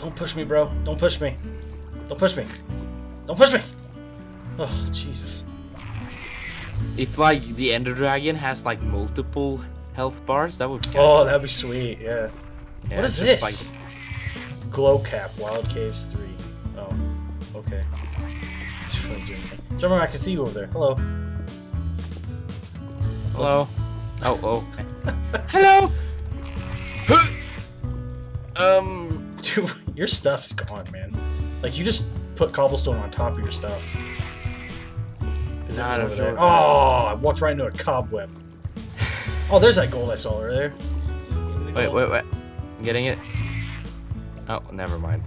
Don't push me, bro. Don't push me. Don't push me. Don't push me. Oh, Jesus. If like the Ender Dragon has like multiple health bars, that would. Oh, that'd be sweet. Yeah. Yeah, what is this? Glow cap, Wild Caves 3. Oh, okay. It's really doing. So remember, I can see you over there. Hello. Hello. Oh, oh. Hello. um. Your stuff's gone, man. Like you just put cobblestone on top of your stuff. Is it was over there? Oh, I walked right into a cobweb. Oh, there's that gold I saw over there. Wait, wait, wait. I'm getting it. Oh, never mind.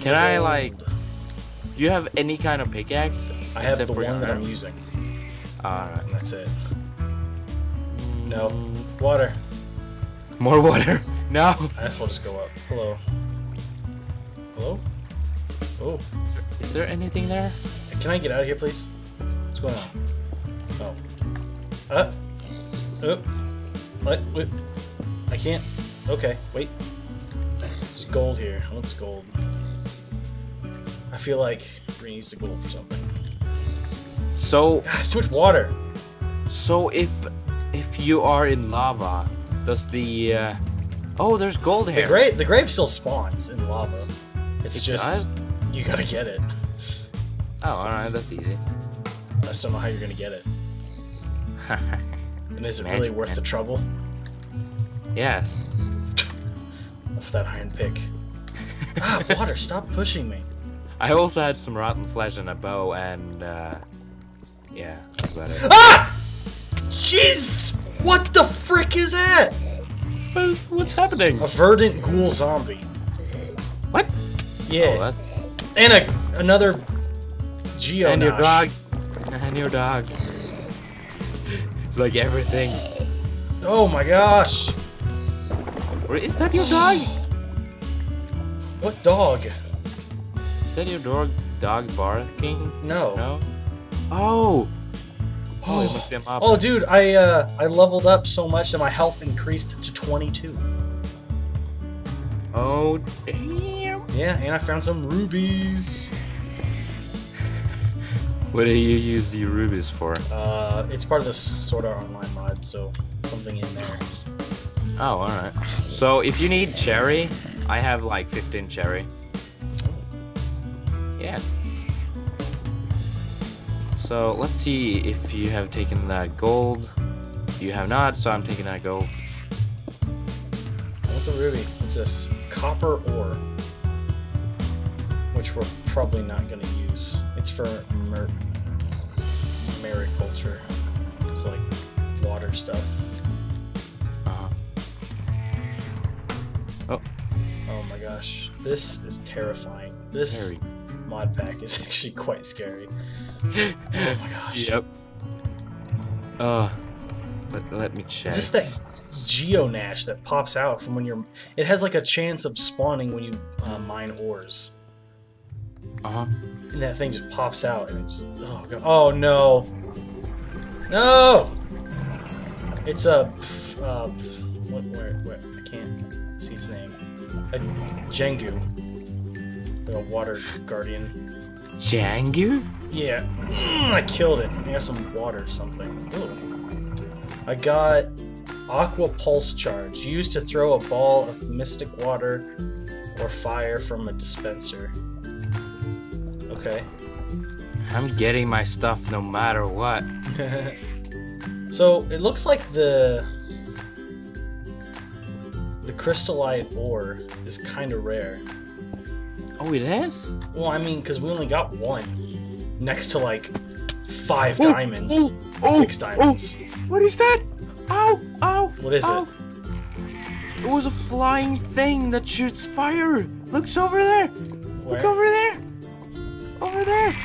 Can I like? Do you have any kind of pickaxe? I have the one that I'm using, Alright. and that's it. No. Water. More water. No. I guess I'll just go up. Hello. Hello? Oh. Is there anything there? Can I get out of here, please? What's going on? Oh. Uh. Oh. What? What? I can't. Okay, wait. There's gold here. I want gold. I feel like Bree needs the gold for something. So, Ah, it's too much water. so if if you are in lava, does the uh, oh, there's gold here. The grave, the grave still spawns in lava. It's It just you gotta get it. Oh, alright, that's easy. I just don't know how you're gonna get it. And is it really worth man. the trouble yes. Off that iron pick? ah, water! Stop pushing me. I also had some rotten flesh and a bow, and uh, yeah, that's about it. Ah! Jeez! What the frick is that? What's happening? A verdant ghoul zombie. What? Yeah. Oh, that's and a another Geo. and your dog, and your dog. It's like everything. Oh my gosh! Is that your dog? What dog? Is that your dog? Dog barking? No. No. Oh. Oh, it must be a mob. Oh, dude, I uh, I leveled up so much that my health increased to 22. Oh, damn. Yeah, and I found some rubies. What do you use the rubies for? Uh, it's part of the Sword Art Online mod, so something in there. Oh, alright. So if you need cherry, I have like 15 cherry. Yeah. So let's see if you have taken that gold. You have not, so I'm taking that gold. What's a ruby. It's this? Copper ore. Which we're probably not going to use. It's for mer- mariculture. It's like water stuff. Uh-huh. Oh, Oh my gosh. This is terrifying. This mod pack is actually quite scary. Oh my gosh. Yep. Uh, let, let me check. Is this that Geonash that pops out from when you're. It has like a chance of spawning when you uh, mine ores. Uh-huh. And that thing just pops out and it's. Oh, God. oh no. No! It's a. Uh, what, where, where? I can't see its name. A Jengu. Like a water guardian. Jengu? Yeah. Mm, I killed it. I got some water or something. Ooh. I got Aqua Pulse Charge, used to throw a ball of mystic water or fire from a dispenser. Okay. I'm getting my stuff no matter what. so it looks like the the crystallite ore is kind of rare. Oh, it is? Well, I mean, because we only got one next to like five Oh, diamonds, oh, oh, six diamonds. What is that? Ow! Ow! What is ow. it? It was a flying thing that shoots fire. Looks over there. Look over there. Over there.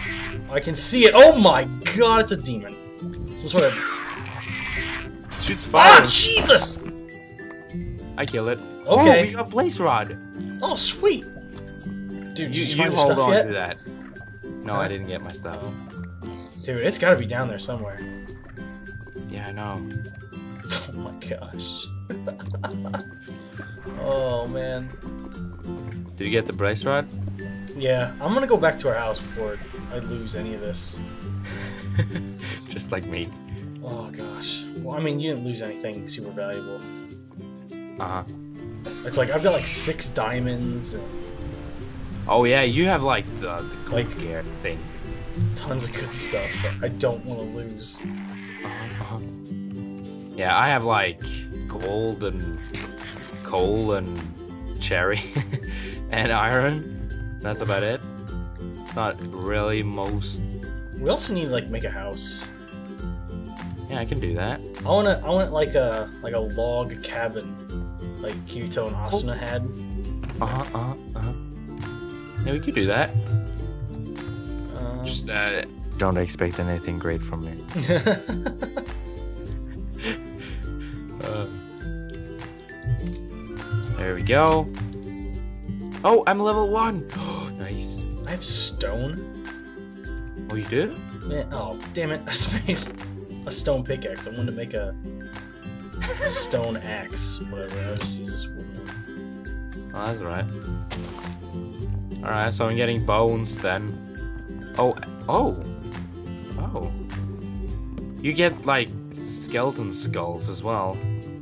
I can see it. Oh my god, it's a demon. Some sort of. Shoots fire. Ah, Jesus! I kill it. Okay. Oh, we got blaze rod. Oh, sweet. Dude, You, did you, you find your hold stuff on yet? to that. No, Huh? I didn't get my stuff. Dude, it's gotta be down there somewhere. Yeah, I know. Oh my gosh. oh man. Did you get the blaze rod? Yeah, I'm gonna go back to our house before I lose any of this. Just like me. Oh gosh. Well, I mean, you didn't lose anything super valuable. Uh huh. It's like I've got like six diamonds and Oh yeah, you have like the, the Like- gear thing. tons of good stuff I don't want to lose. Uh-huh, uh-huh. Yeah, I have like gold and coal and cherry and iron. That's about it. Not really most. We also need to like make a house. Yeah, I can do that. I wanna, I want like a like a log cabin, like Kirito and Asuna had. Uh huh. Uh huh. Uh huh. Yeah, we could do that. Um, Just uh, don't expect anything great from me. Uh, there we go. Oh, I'm level one. nice. I have stone. Oh, you do? Man, oh damn it! I just made a stone pickaxe. I wanted to make a, a stone axe. Whatever. I'll just use this one. Oh, that's right. Alright, so I'm getting bones then. Oh, oh, oh. You get like skeleton skulls as well.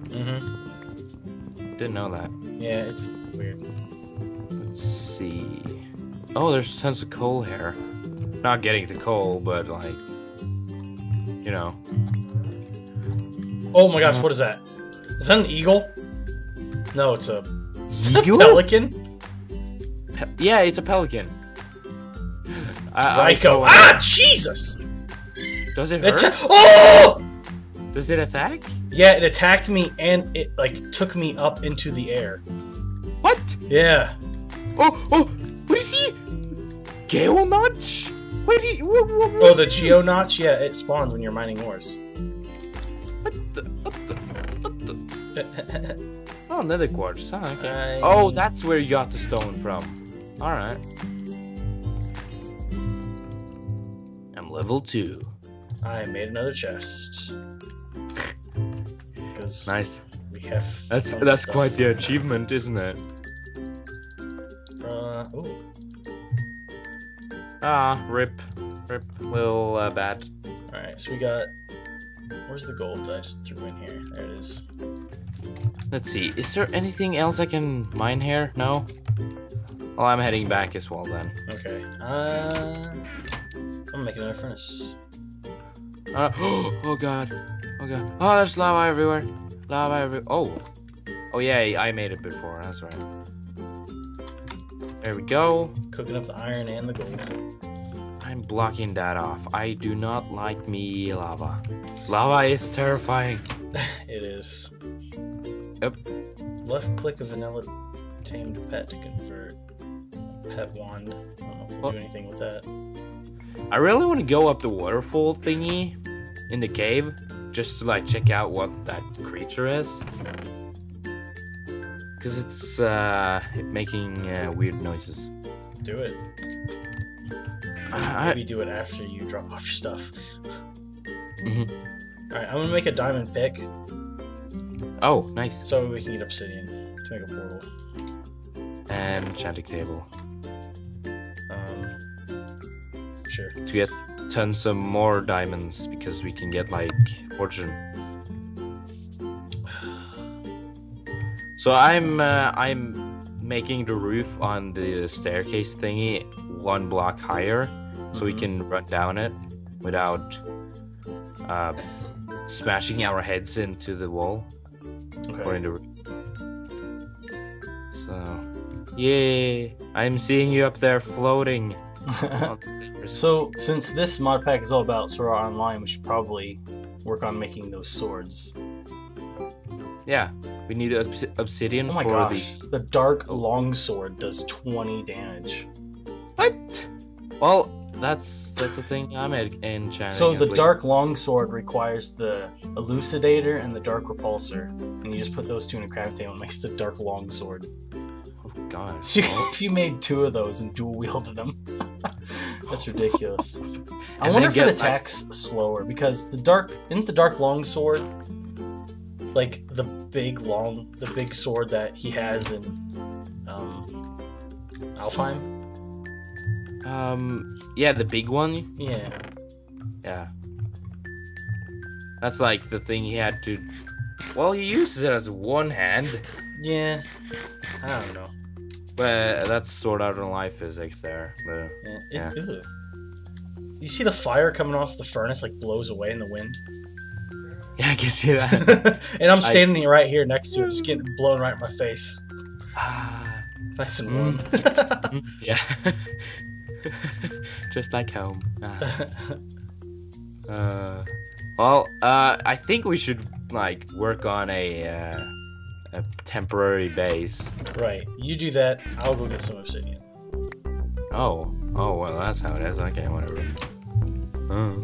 Mm-hmm. Didn't know that. Yeah, it's weird. Let's see. Oh, there's tons of coal here. Not getting the coal, but like, you know. Oh my gosh, what is that? Is that an eagle? No, it's a, it's a pelican. Pe- yeah, it's a pelican. I, I Ryko. saw it. Ah, Jesus! Does it hurt? oh! Does it attack? Yeah, it attacked me and it like took me up into the air. What? Yeah. Oh, oh, what is he? Gale Notch? What he? What, what, Oh, the Geonotch? Yeah, it spawns when you're mining ores. What the? What the? What the? Oh, nether quartz. Huh, okay. I- Oh, that's where you got the stone from. All right. I'm level two. I made another chest. Nice. we have. That's that's stuff. quite the achievement, isn't it? Ooh. Ah, rip, rip, little uh, bat. Alright, so we got. Where's the gold that I just threw in here? There it is. Let's see. Is there anything else I can mine here? No. Well, I'm heading back as well then. Okay. Uh. I'm gonna make another furnace. Uh, oh god. Oh god. Oh, there's lava everywhere. Lava everywhere. Oh. Oh yeah, I made it before. That's right. There we go. Cooking up the iron and the gold. I'm blocking that off. I do not like me lava. Lava is terrifying. It is. Yep. Left click a vanilla tamed pet to convert. Pet wand. I don't know if we Well- do anything with that. I really want to go up the waterfall thingy in the cave just to like check out what that creature is. Cause it's uh making uh, weird noises. Do it. I, Maybe do it after you drop off your stuff. Mhm. Alright, I'm gonna make a diamond pick oh, nice. so we can get obsidian to make a portal. And enchanting table Um, sure. to get tons of more diamonds because we can get like fortune. So I'm uh, I'm making the roof on the staircase thingy one block higher, so we Mhm. can run down it without uh, smashing our heads into the wall or Okay. in the roof. So, yay! I'm seeing you up there floating. the so, since this mod pack is all about Sword Art Online, we should probably work on making those swords. Yeah, we need obs- obsidian Oh my for gosh. The dark Oh. longsword does 20 damage. What? Well, that's that's the thing I'm en- enchanting. So the dark longsword requires the elucidator and the dark repulser, and you just put those two in a crafting table and makes the dark longsword. Oh god. So if you made two of those and dual wielded them, that's ridiculous. I wonder if it like- attacks slower because the dark isn't the dark longsword like the big long the big sword that he has in um Alfheim? Um, yeah, the big one. Yeah. Yeah. That's like the thing he had to. Well, he uses it as one hand, Yeah. I don't know. but that's Sword Art Online physics there. But Yeah. It, ugh. You see the fire coming off the furnace like blows away in the wind? Yeah, I can see that. and I'm standing here right here next to it, just getting blown right in my face. ah, Nice and Mm. warm. yeah. Just like home. Ah. Uh, well, uh, I think we should like work on a uh, a temporary base. right. You do that. I'll go get some obsidian. Oh, oh well, that's how it is. Okay, whatever. Oh.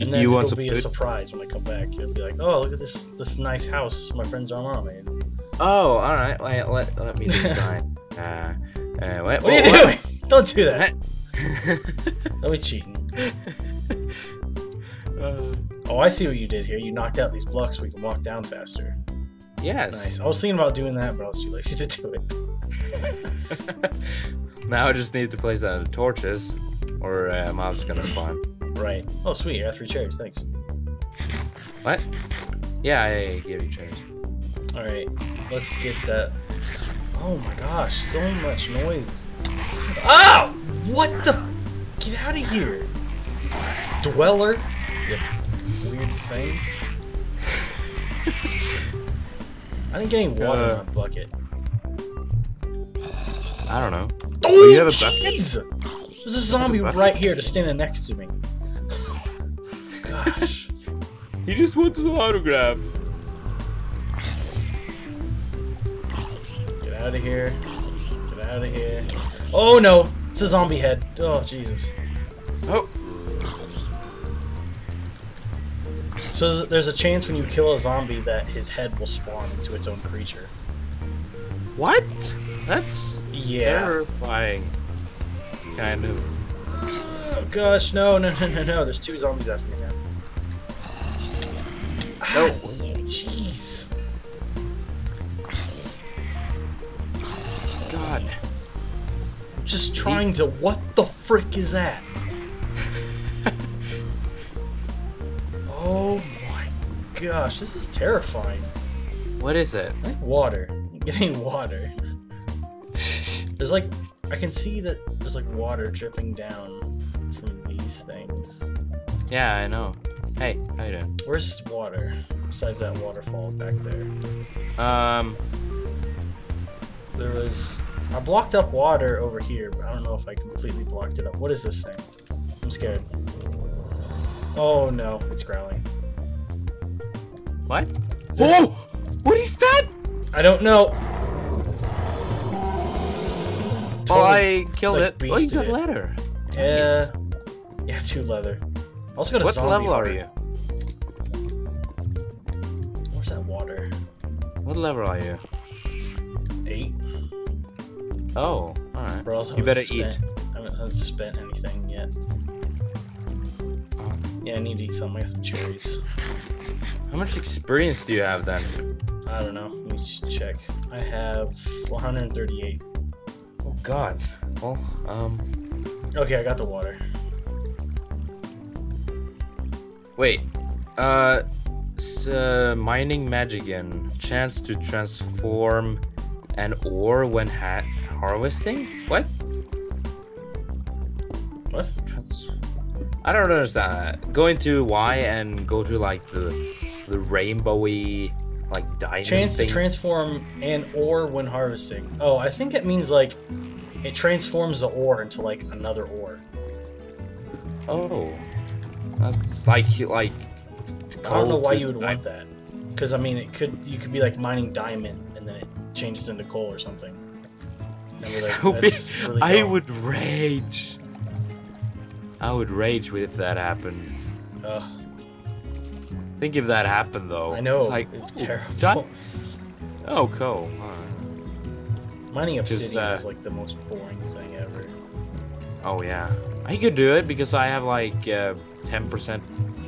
And then you it'll be a surprise when I come back. It'll be like, oh, look at this this nice house my friend's are Armand made. Oh, all right. Wait, let, let me design. uh, uh, wait, What are you whoa, doing? Don't do that. Don't be cheating. Uh, Oh, I see what you did here. You knocked out these blocks so we can walk down faster. yes. Nice. I was thinking about doing that, but I was too lazy to do it. now I just need to place down the torches, or uh, mobs gonna spawn. Right. Oh, sweet. I got three cherries. Thanks. What? Yeah, I give you cherries. All right. Let's get that. Oh my gosh, so much noise. Oh! What the? Get out of here. Dweller. Yep. Weird thing. I didn't get any water Uh. in my bucket. I don't know. Oh, have a jeez! There's a zombie bucket? right here just standing next to me. Gosh. He just wants an autograph. Get out of here. Get out of here. Oh no! It's a zombie head. Oh, Jesus. Oh, So there's- a chance when you kill a zombie that his head will spawn into its own creature. what? That's Yeah. terrifying. Kind of. Oh gosh, no, no, no, no, no. There's two zombies after me God. Just trying to. What the frick is that? oh my gosh, this is terrifying. What is it? Water. I'm getting water. There's like, I can see that there's like water dripping down from these things. yeah, I know. Hey, how you doing? Where's water? Besides that waterfall back there. Um, There was. I blocked up water over here, but I don't know if I completely blocked it up. What is this thing? I'm scared. Oh no, it's growling. what? Oh! What is that? I don't know. Oh, I killed like, it. Oh, you beasted got it. letter. Yeah. Yeah, two leather. I also got a What zombie level are you? Where's that water? What level are you? Eight. Oh, alright. I also You better spent, I haven't, haven't spent anything yet. Yeah, I need to eat something. I got some cherries. How much experience do you have then? I don't know. Let me just check. I have 138. Oh god. Well, um, Okay, I got the water. wait. Uh, uh mining magician. Chance to transform an ore when ha- harvesting? What? What? Trans- I don't understand that. Go into Y and go to like the the rainbowy like diamond Chance to thing. transform an ore when harvesting. Oh, I think it means like it transforms the ore into like another ore. oh, that's like like. I don't know why you would want that. Because I mean, it could you could be like mining diamond and then it changes into coal or something. Like, That would be- that's really I dumb. would rage. I would rage if that happened. Ugh, Think if that happened though. I know. It's like it's terrible. Oh, cool. Alright. Mining obsidian uh, is like the most boring thing ever. Oh yeah, I could do it because I have like uh, ten percent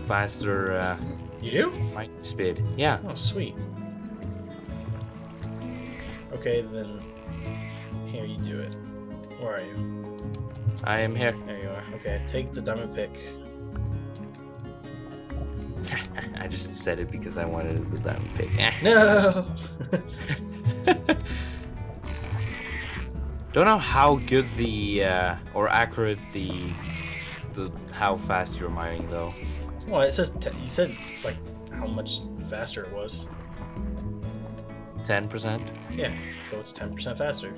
faster uh, You do? mic speed. Yeah. Oh, sweet. Okay, then do it. Where are you? I am here. There you are. Okay, take the diamond pick. I just said it because I wanted the diamond pick. No! Don't know how good the uh, or accurate the the how fast you're mining though. well, it says you said like how much faster it was. Ten percent. Yeah, so it's ten percent faster.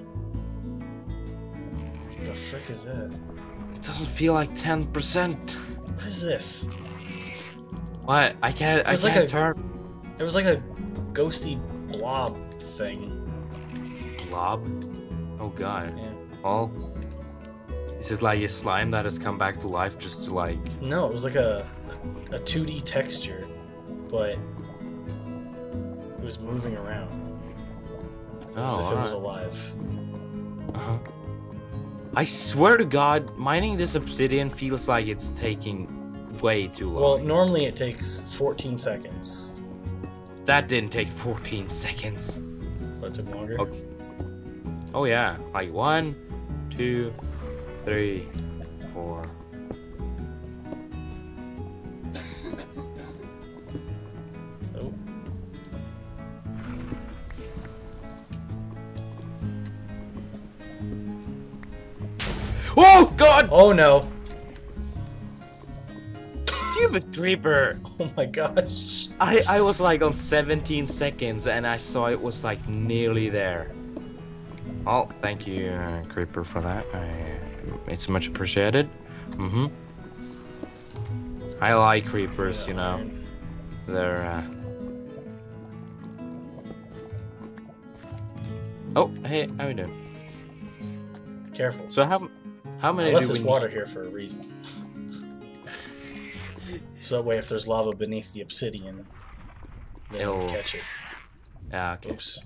The frick is that? It doesn't feel like ten percent. What is this? What? I can't. I was like can't a- turn. It was like a ghosty blob thing. Blob. Oh god. Yeah. Well, is it like a slime that has come back to life just to like? No, it was like a a 2D texture, but it was moving around as Oh, if it was alive. Uh-huh. I swear to God, mining this obsidian feels like it's taking way too long. Well, normally it takes 14 seconds, that didn't take 14 seconds. but it took longer. Okay. Oh yeah, like one, two, three, four. God! Oh no! Stupid creeper! Oh my gosh! I I was like on 17 seconds and I saw it was like nearly there. Oh, thank you, uh, creeper, for that. I, it's much appreciated. Mm-hmm. I like creepers, you know. They're. Uh... Oh, hey, how you doing? Careful. So how how I many left do we this water here for a reason. so that way, if there's lava beneath the obsidian, it'll It'll- catch it. Need? Yeah, okay. Oops.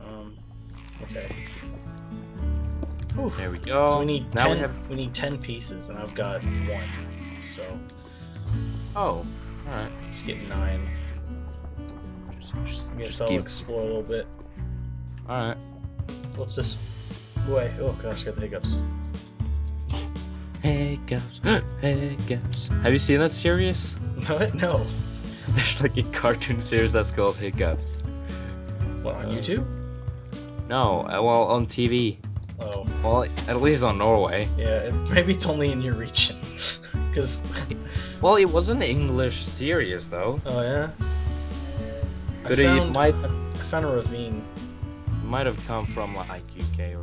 Um. Okay. There we go. So we need now ten. we have. we need ten pieces, and I've got one. So Oh, all right. let's get nine. Just, just, I guess just I'll keep- explore a little bit. All right. What's this? Wait. Oh gosh, got the hiccups. Hiccups, hiccups. Have you seen that series? No, no. There's like a cartoon series that's called Hiccups. What on Uh, YouTube? No, uh, well, on TV. Oh, Well, at least on Norway. yeah. Maybe it's only in your region. Cause Well, it was an English series though. oh yeah. I But found, it might I found a ravine. Might have come from like UK.